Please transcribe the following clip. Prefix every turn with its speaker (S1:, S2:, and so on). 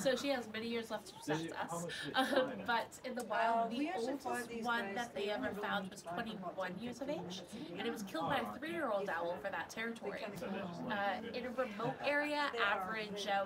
S1: so she has many years left to
S2: possess
S1: us. Um, but in the wild, the oldest one that they ever found was 21 years of age, and it was killed by a three-year-old owl for that territory. Uh, in a remote area, average uh,